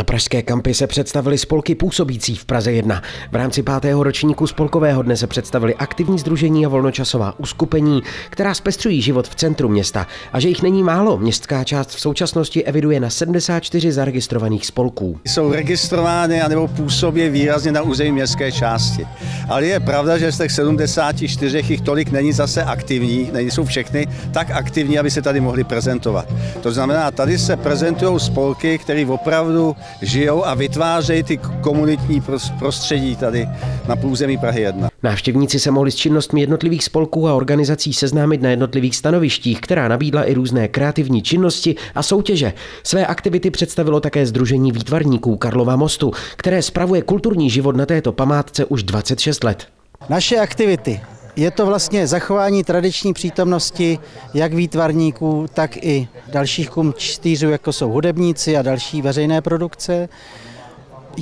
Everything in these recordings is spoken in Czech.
Na pražské kampy se představili spolky působící v Praze 1. V rámci pátého ročníku spolkového dne se představili aktivní združení a volnočasová uskupení, která zpestřují život v centru města. A že jich není málo, městská část v současnosti eviduje na 74 zaregistrovaných spolků. Jsou registrovány anebo působí výrazně na území městské části. Ale je pravda, že z těch 74 jich tolik není zase aktivní, nejsou všechny tak aktivní, aby se tady mohli prezentovat. To znamená, tady se prezentují spolky, které opravdu žijou a vytvářejí ty komunitní prostředí tady na průzemí Prahy 1. Návštěvníci se mohli s činnostmi jednotlivých spolků a organizací seznámit na jednotlivých stanovištích, která nabídla i různé kreativní činnosti a soutěže. Své aktivity představilo také Združení výtvarníků Karlova mostu, které spravuje kulturní život na této památce už 26 let. Naše aktivity je to vlastně zachování tradiční přítomnosti jak výtvarníků, tak i dalších kumčtýřů, jako jsou hudebníci a další veřejné produkce.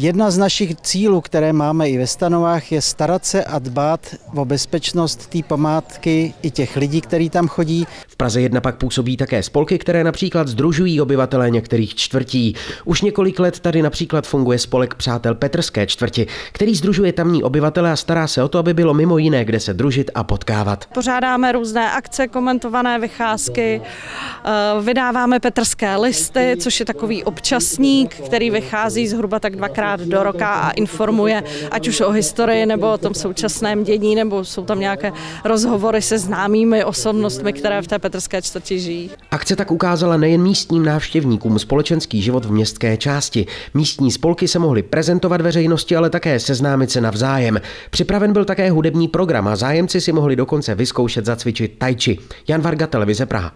Jedna z našich cílů, které máme i ve stanovách, je starat se a dbát o bezpečnost té památky i těch lidí, kteří tam chodí. V Praze 1 pak působí také spolky, které například združují obyvatele některých čtvrtí. Už několik let tady například funguje spolek Přátel Petrské čtvrti, který združuje tamní obyvatele a stará se o to, aby bylo mimo jiné, kde se družit a potkávat. Pořádáme různé akce, komentované vycházky, eh, vydáváme petrské listy, což je takový občasník, který vychází zhruba tak dvakrát dvakrát do roka a informuje ať už o historii nebo o tom současném dění, nebo jsou tam nějaké rozhovory se známými osobnostmi, které v té Petrské čtvrti žijí. Akce tak ukázala nejen místním návštěvníkům společenský život v městské části. Místní spolky se mohly prezentovat veřejnosti, ale také seznámit se navzájem. Připraven byl také hudební program a zájemci si mohli dokonce vyzkoušet zacvičit tajči. Jan Varga, televize Praha.